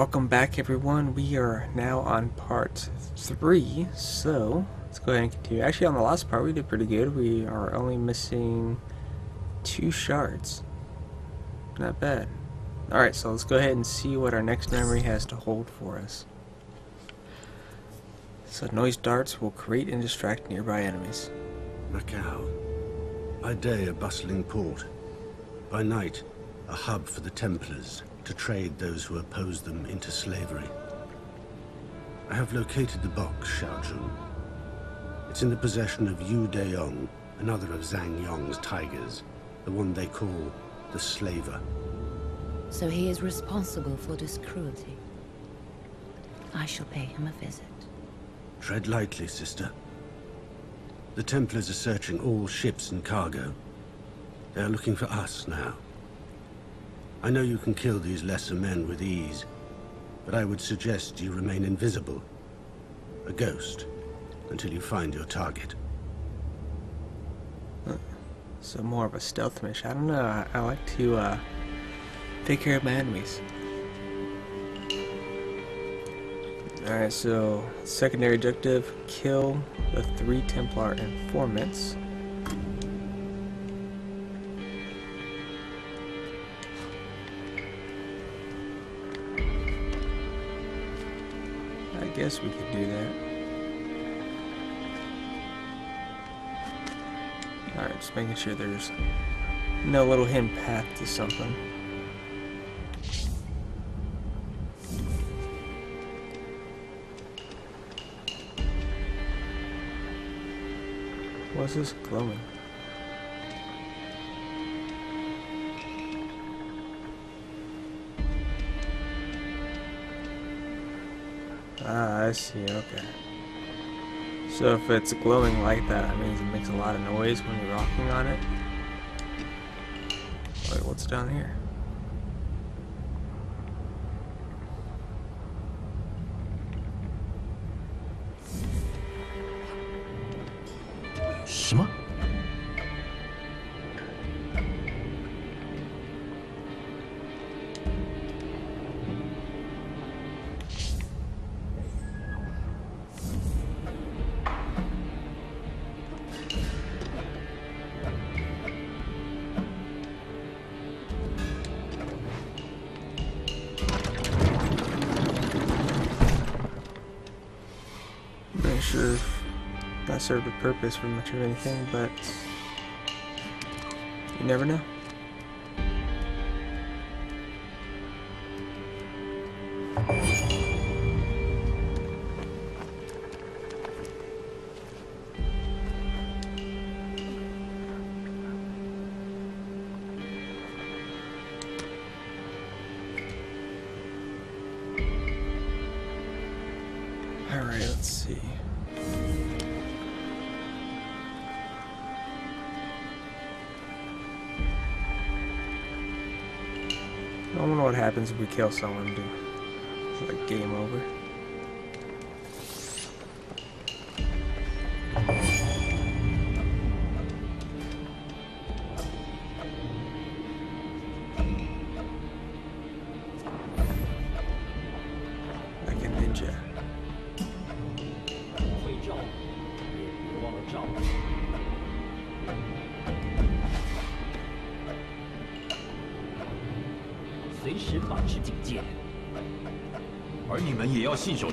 welcome back everyone. We are now on part 3, so let's go ahead and continue. Actually on the last part we did pretty good. We are only missing two shards. Not bad. Alright, so let's go ahead and see what our next memory has to hold for us. So noise darts will create and distract nearby enemies. Macau. By day a bustling port. By night, a hub for the Templars to trade those who oppose them into slavery. I have located the box, Shao Jun. It's in the possession of Yu Dayong, another of Zhang Yong's tigers, the one they call the Slaver. So he is responsible for this cruelty. I shall pay him a visit. Tread lightly, sister. The Templars are searching all ships and cargo. They are looking for us now. I know you can kill these lesser men with ease, but I would suggest you remain invisible. A ghost, until you find your target. So more of a stealth mission. I don't know. I, I like to uh, take care of my enemies. Alright, so secondary objective, kill the three Templar informants. I guess we could do that. Alright, just making sure there's no little hidden path to something. What's this glowing? I see, okay. So if it's glowing like that, that means it makes a lot of noise when you're rocking on it. Wait, what's down here? Served a purpose for much of anything, but you never know. Alright, let's see. I wonder what happens if we kill someone. It's like game over?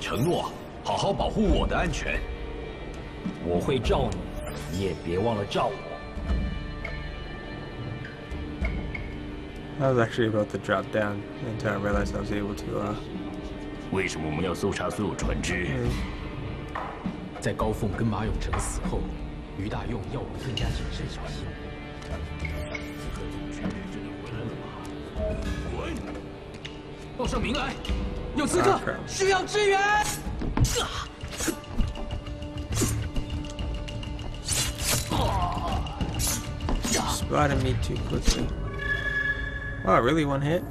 承诺，好好保护我的安全。我会照你，你也别忘了照我。I was actually about to drop down until I realized I was able to, uh, 为什么我们要搜查所有船只？在高凤跟马永成死后，于大用要我们更加谨慎小心。报上名来，有刺客 Okay. 需要支援。 spotted me too quickly. Wow, really one hit?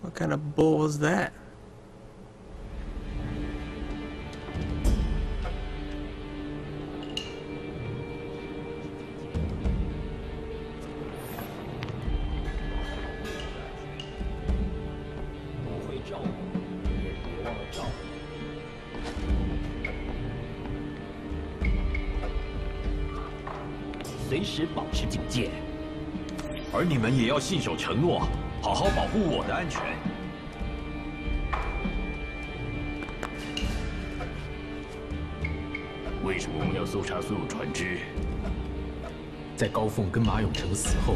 What kind of bull was that? 随时保持警戒。而你们也要信守承诺，好好保护我的安全。为什么我们要搜查所有船只？在高凤跟马永成死后，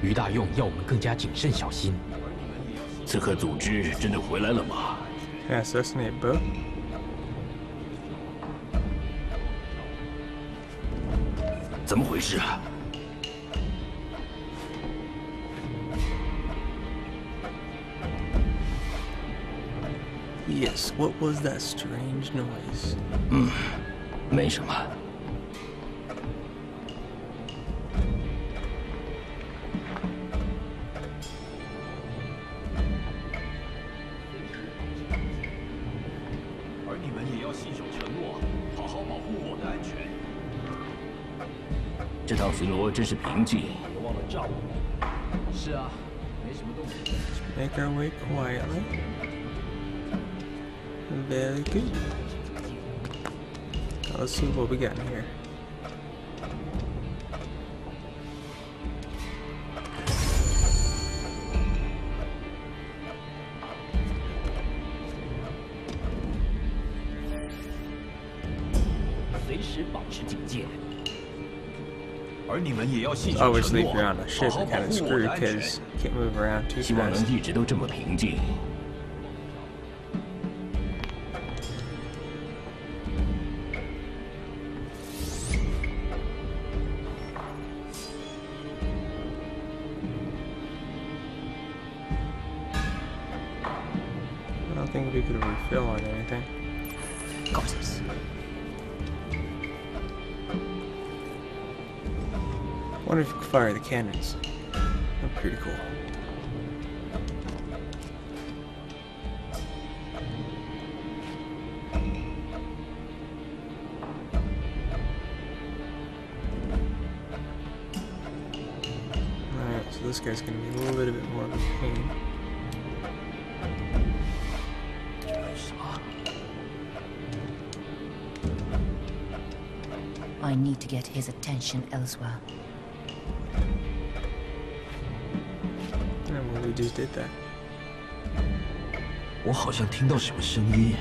于大用要我们更加谨慎小心。刺客组织真的回来了吗 assassinate. 怎么回事啊？Yes, what was that strange noise? 嗯没什么。而你们也要信守承诺，好好保护我的安全。这趟巡逻真是平静。别忘了照顾。是啊，没什么动静。 Make our way quietly. Very good. Now let's see what we got in here. “ obviously if you're on a ship, and kind of screwed because you can't move around too fast. I don't think we could refill on anything. Got it. Wonder if we could fire the cannons. That'd be pretty cool. Alright, so this guy's gonna be a little bit, a bit more of a pain. I need to get his attention elsewhere. just did that. 我好像听到什么声音。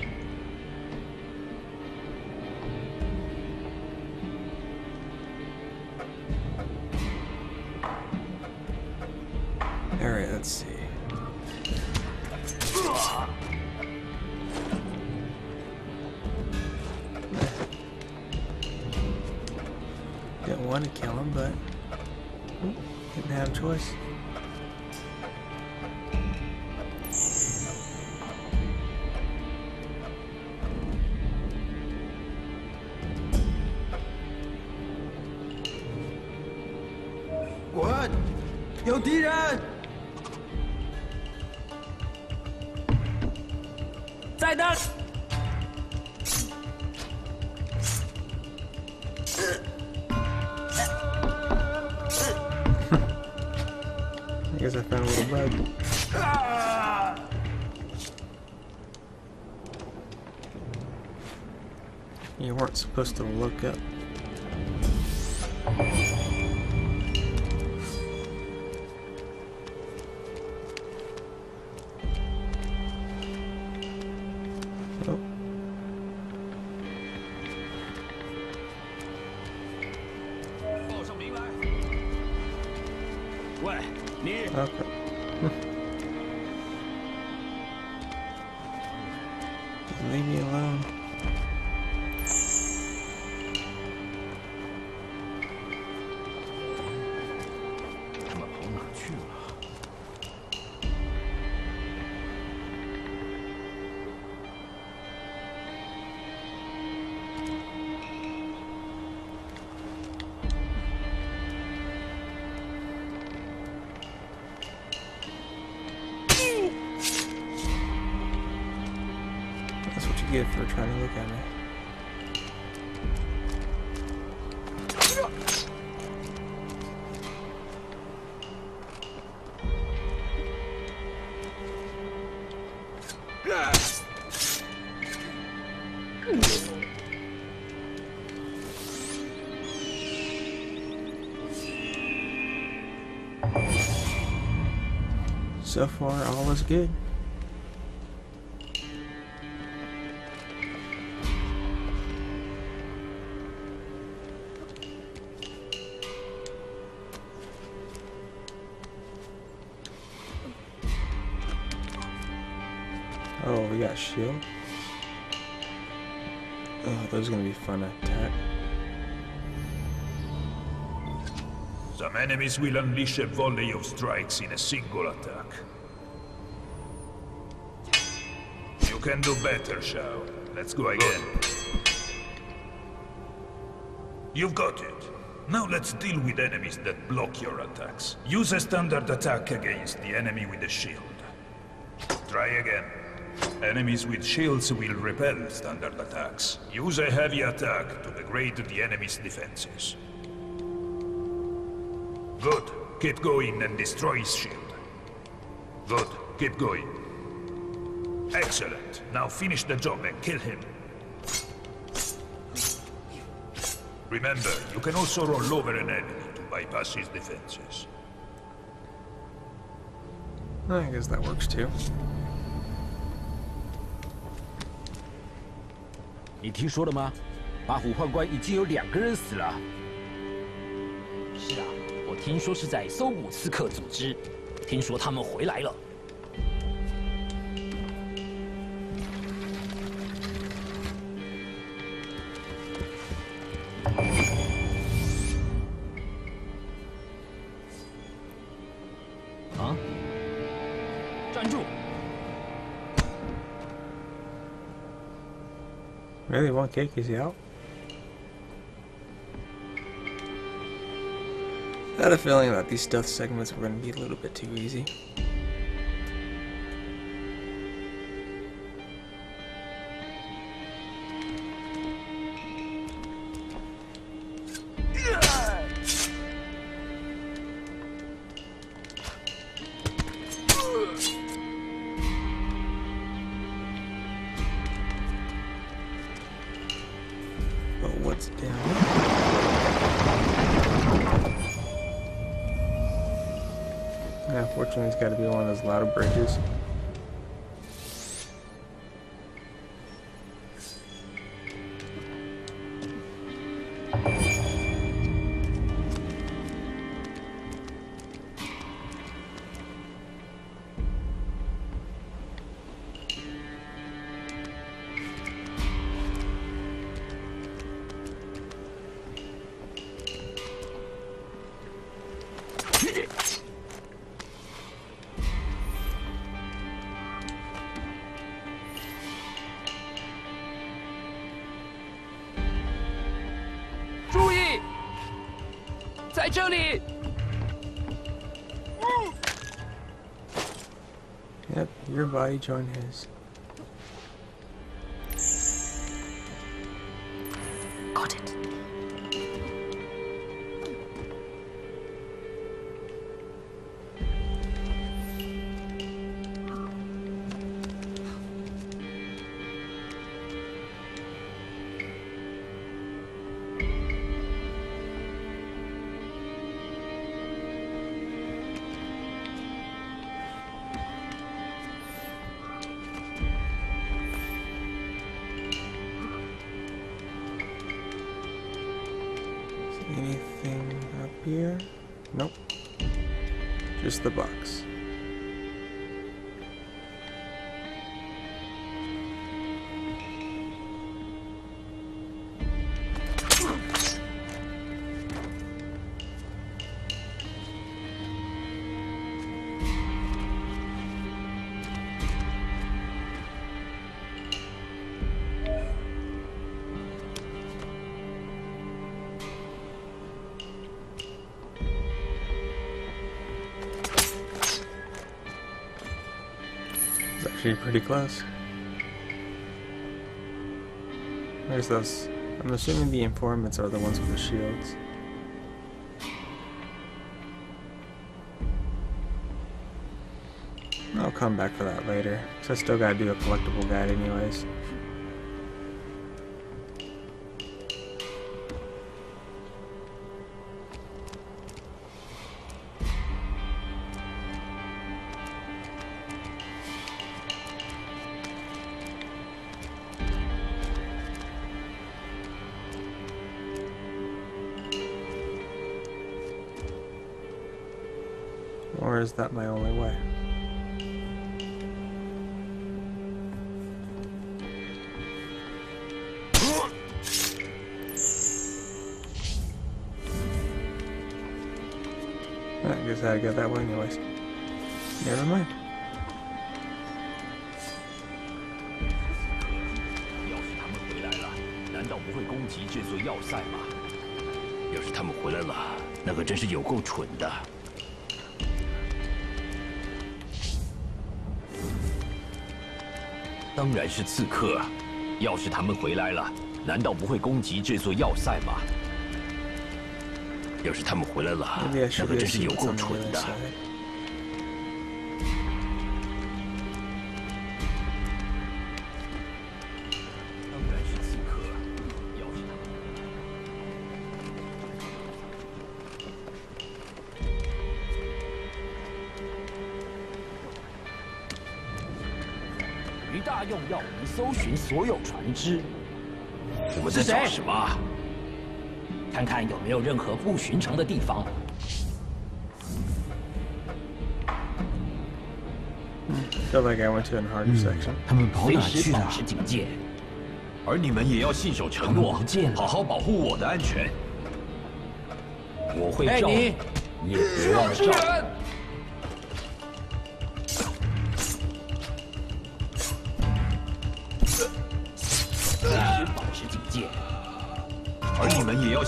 Alright, let's see. Guess I found a little bug. You weren't supposed to look up. you for trying to look at me. So far, all is good. We got shield. Oh, those are gonna be fun attack. Some enemies will unleash a volley of strikes in a single attack. You can do better, Shao. Let's go again. You've got it. Now let's deal with enemies that block your attacks. Use a standard attack against the enemy with a shield. Try again. Enemies with shields will repel standard attacks. Use a heavy attack to degrade the enemy's defenses. Good. Keep going and destroy his shield. Good. Keep going. Excellent. Now finish the job and kill him. Remember, you can also roll over an enemy to bypass his defenses. I guess that works too. 你听说了吗？八虎宦官已经有两个人死了。是啊，我听说是在搜捕刺客组织，听说他们回来了。One kick is out? I had a feeling that these stealth segments were going to be a little bit too easy. Yep, your body joined his. Nope. Just the box. Pretty close. There's those. I'm assuming the informants are the ones with the shields. I'll come back for that later, because I still gotta do a collectible guide anyways. Is that my only way? I guess I to go that way anyways. Never mind. 当然是刺客。要是他们回来了，难道不会攻击这座要塞吗？要是他们回来了，那可真是有够蠢的。所有船只，我们在找什么？看看有没有任何不寻常的地方。Feel like I went to an harder section. 他们跑哪去了时保？持警戒。而你们也要信守承诺好好保护我的安全。我会哎照你，也别忘了照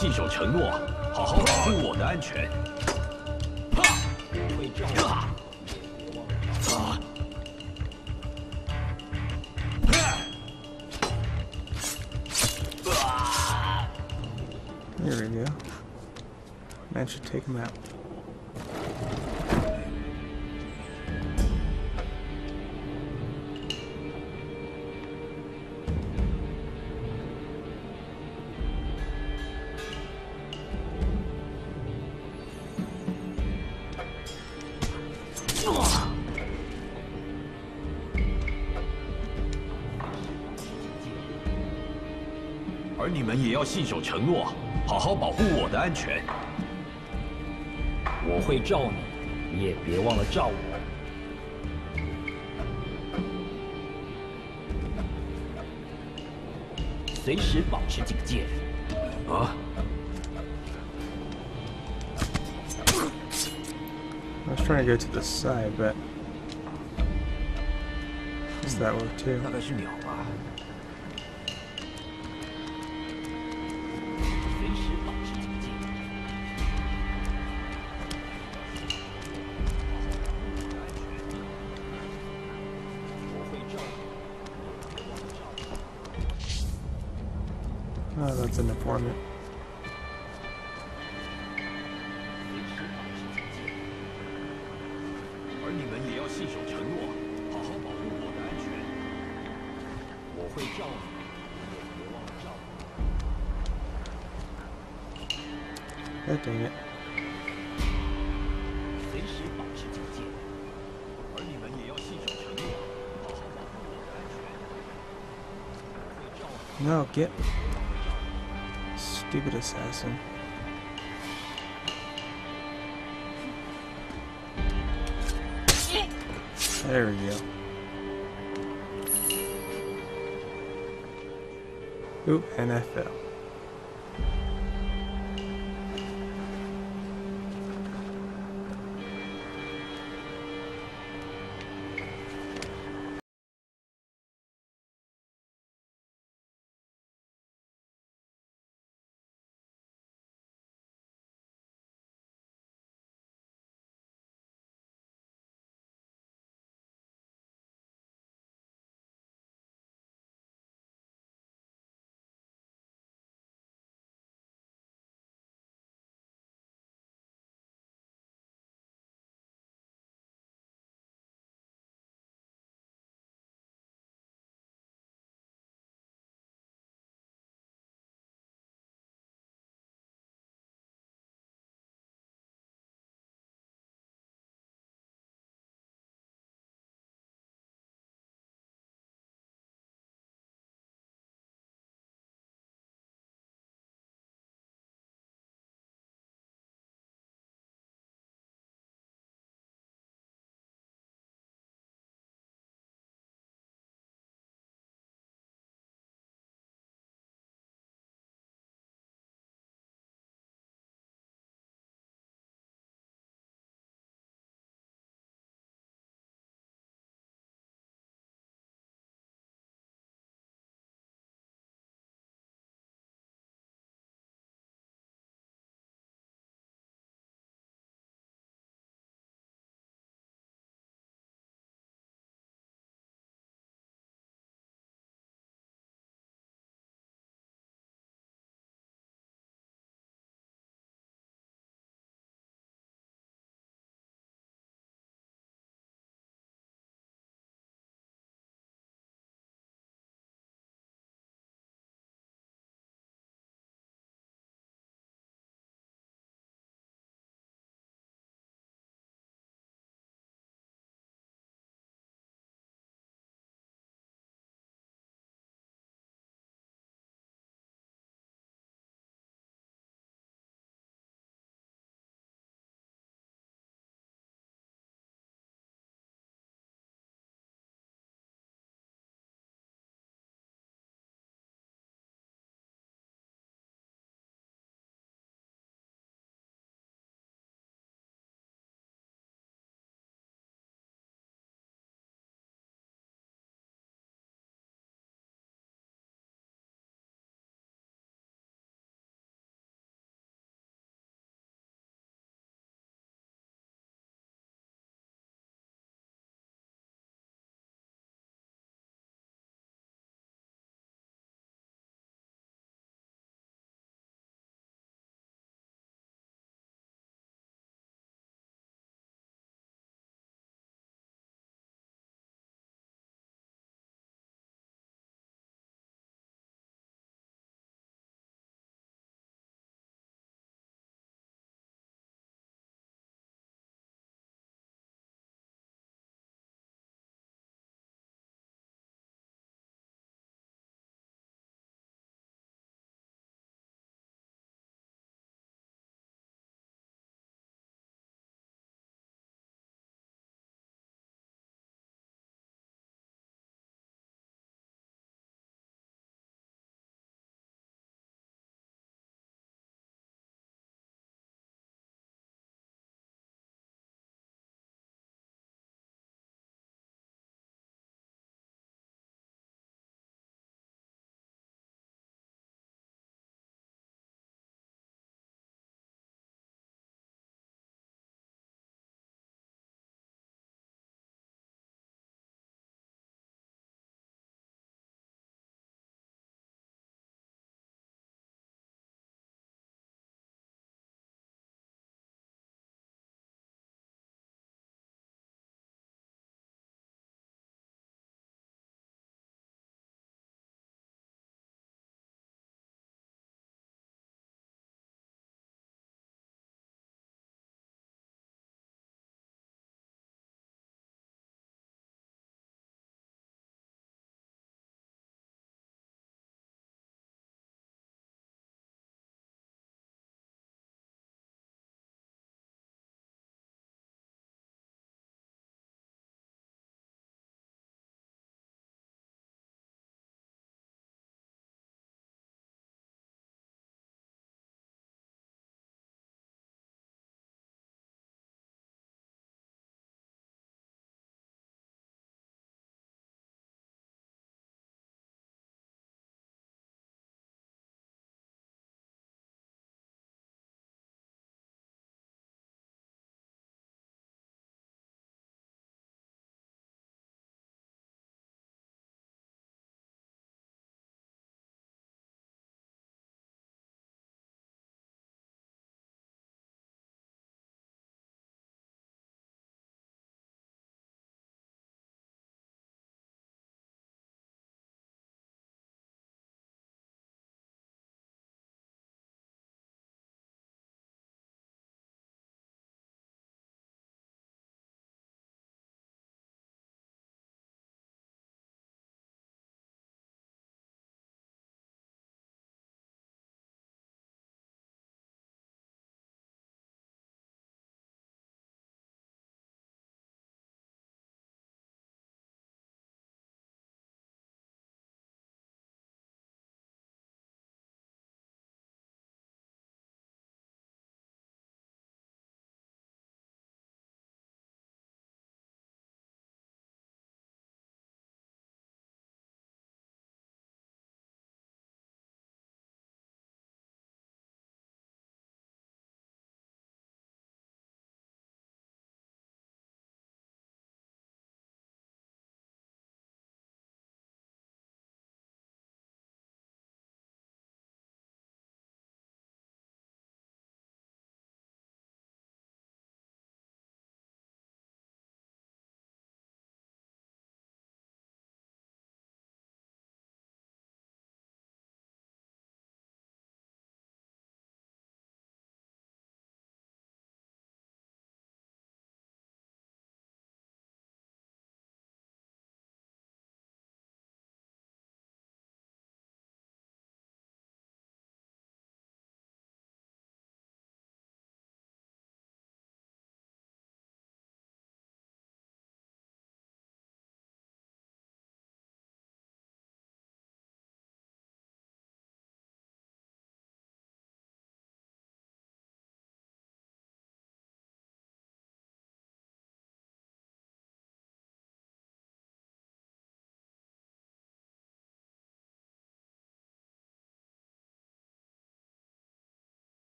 信守承诺，好好保护我的安全。哈会照你，也别忘了照我。There we go. That should take him out. 你们也要信守承诺，好好保护我的安全。我会照你，你也别忘了照我。随时保持警戒。啊。I was trying to go to the side, but is that one too？大概是鸟吧。that's an informant. No, get Stupid assassin. There we go. I fell.